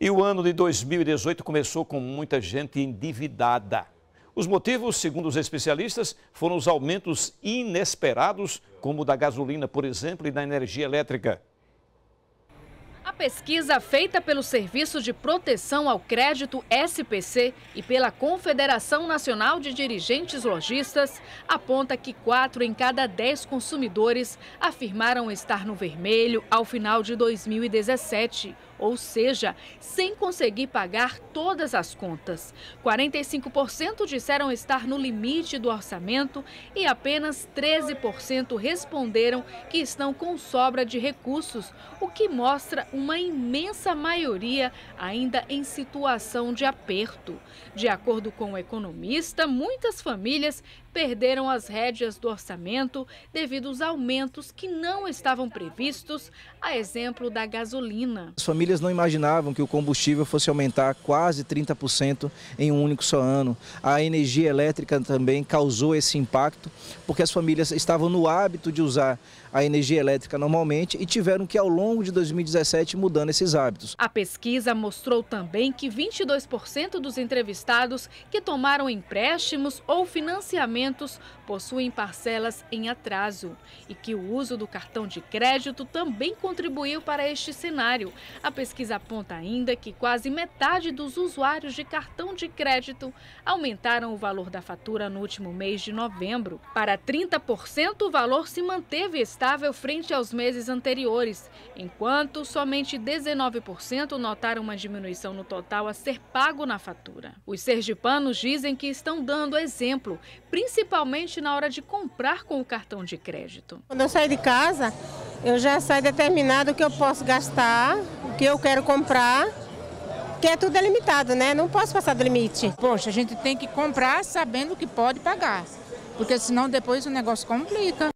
E o ano de 2018 começou com muita gente endividada. Os motivos, segundo os especialistas, foram os aumentos inesperados, como o da gasolina, por exemplo, e da energia elétrica. Pesquisa feita pelo Serviço de Proteção ao Crédito SPC e pela Confederação Nacional de Dirigentes Logistas aponta que 4 em cada 10 consumidores afirmaram estar no vermelho ao final de 2017 ou seja, sem conseguir pagar todas as contas. 45% disseram estar no limite do orçamento e apenas 13% responderam que estão com sobra de recursos, o que mostra uma imensa maioria ainda em situação de aperto. De acordo com o economista, muitas famílias perderam as rédeas do orçamento devido aos aumentos que não estavam previstos, a exemplo da gasolina. As famílias não imaginavam que o combustível fosse aumentar quase 30% em um único só ano. A energia elétrica também causou esse impacto, porque as famílias estavam no hábito de usar a energia elétrica normalmente e tiveram que, ao longo de 2017, mudando esses hábitos. A pesquisa mostrou também que 22% dos entrevistados que tomaram empréstimos ou financiamento possuem parcelas em atraso e que o uso do cartão de crédito também contribuiu para este cenário. A pesquisa aponta ainda que quase metade dos usuários de cartão de crédito aumentaram o valor da fatura no último mês de novembro. Para 30%, o valor se manteve estável frente aos meses anteriores, enquanto somente 19% notaram uma diminuição no total a ser pago na fatura. Os sergipanos dizem que estão dando exemplo, principalmente na hora de comprar com o cartão de crédito. Quando eu saio de casa, eu já saio determinado o que eu posso gastar, o que eu quero comprar, que é tudo limitado, né? Não posso passar do limite. Poxa, a gente tem que comprar sabendo que pode pagar, porque senão depois o negócio complica.